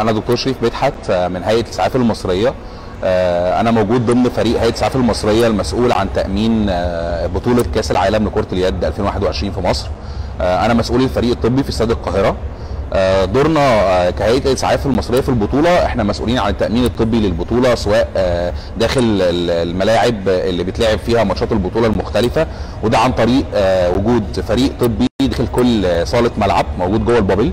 أنا دكتور شريف مدحت من هيئة الإسعاف المصرية. أنا موجود ضمن فريق هيئة الإسعاف المصرية المسؤول عن تأمين بطولة كأس العالم لكرة اليد 2021 في مصر. أنا مسؤول الفريق الطبي في استاد القاهرة. دورنا كهيئة الإسعاف المصرية في البطولة إحنا مسؤولين عن التأمين الطبي للبطولة سواء داخل الملاعب اللي بيتلعب فيها ماتشات البطولة المختلفة وده عن طريق وجود فريق طبي داخل كل صالة ملعب موجود جوه البابل.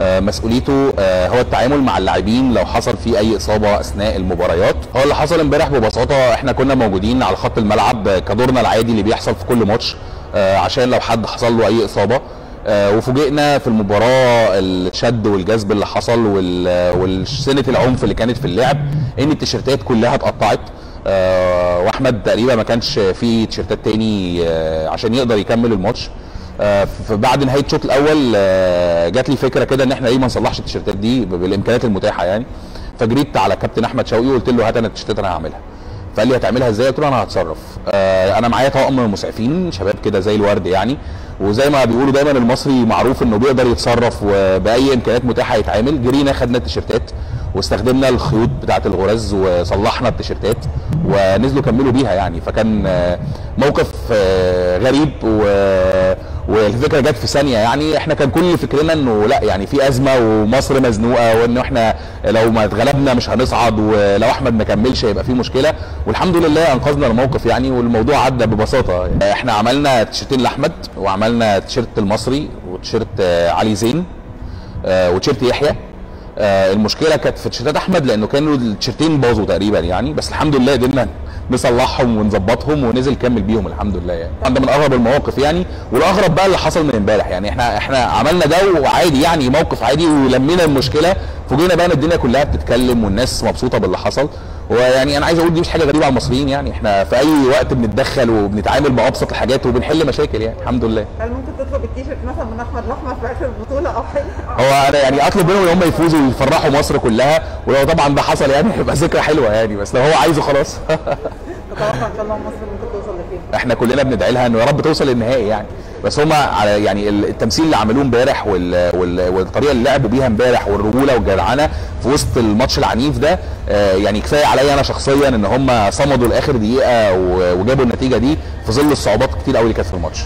مسؤوليته هو التعامل مع اللاعبين لو حصل في أي إصابة أثناء المباريات. هو اللي حصل امبارح ببساطة إحنا كنا موجودين على خط الملعب كدورنا العادي اللي بيحصل في كل ماتش عشان لو حد حصل له أي إصابة. وفوجئنا في المباراة الشد والجذب اللي حصل والسنة العنف اللي كانت في اللعب إن التيشيرتات كلها اتقطعت. وأحمد تقريبا ما كانش فيه تيشيرتات تاني عشان يقدر يكمل الماتش. فبعد نهاية الشوط الأول جات لي فكرة كده إن إحنا ليه ما نصلحش التيشيرتات دي بالإمكانيات المتاحة يعني. فجريت على كابتن أحمد شوقي وقلت له هات أنا التيشيرتات أنا هعملها. فقال لي هتعملها إزاي؟ قلت له أنا هتصرف. أنا معايا طاقم مسعفين شباب كده زي الورد يعني. وزي ما بيقولوا دايما المصري معروف إنه بيقدر يتصرف وبأي إمكانيات متاحة يتعامل جرينا خدنا التيشيرتات واستخدمنا الخيوط بتاعة الغرز وصلحنا التيشيرتات ونزلوا كملوا بيها يعني. فكان موقف غريب و والفكرة جت في ثانية يعني إحنا كان كل فكرنا إنه لأ يعني في أزمة ومصر مزنوقة وإنه إحنا لو ما اتغلبنا مش هنصعد ولو أحمد ما كملش هيبقى في مشكلة. والحمد لله أنقذنا الموقف يعني والموضوع عدى ببساطة. إحنا عملنا تيشيرتين لأحمد وعملنا تيشيرت المصري وتيشيرت علي زين وتيشيرت يحيى. المشكلة كانت في تيشيرتات أحمد لأنه كانوا التيشيرتين باظوا تقريبا يعني بس الحمد لله قدرنا نصلحهم ونظبطهم ونزل كمل بيهم الحمد لله يعني. ده من أغرب المواقف يعني والأغرب بقى اللي حصل من إمبارح يعني. إحنا إحنا عملنا ده وعادي يعني موقف عادي ولمينا المشكلة. فوجئنا بقى إن الدنيا كلها بتتكلم والناس مبسوطة باللي حصل. ويعني أنا عايز أقول دي مش حاجة غريبة على المصريين يعني إحنا في أي وقت بنتدخل وبنتعامل بأبسط الحاجات وبنحل مشاكل يعني الحمد لله هل ممكن تطلب التيشيرت مثلا من أحمد الاحمر في آخر البطولة أو حاجة؟ هو أنا يعني أطلب منهم إن هم يفوزوا ويفرحوا مصر كلها ولو طبعا ده حصل يعني هيبقى ذكرى حلوة يعني بس لو هو عايزه خلاص تتوقع إن شاء الله مصر؟ إحنا كلنا بندعي لها انه يا رب توصل للنهائي يعني. بس هم على يعني التمثيل اللي عملوه امبارح وال... وال... والطريقة اللي لعبوا بيها امبارح والرجولة والجدعنة في وسط الماتش العنيف ده آه يعني كفاية عليا أنا شخصيا إن هم صمدوا لآخر دقيقة وجابوا النتيجة دي في ظل الصعوبات كتير قوي اللي كانت في الماتش.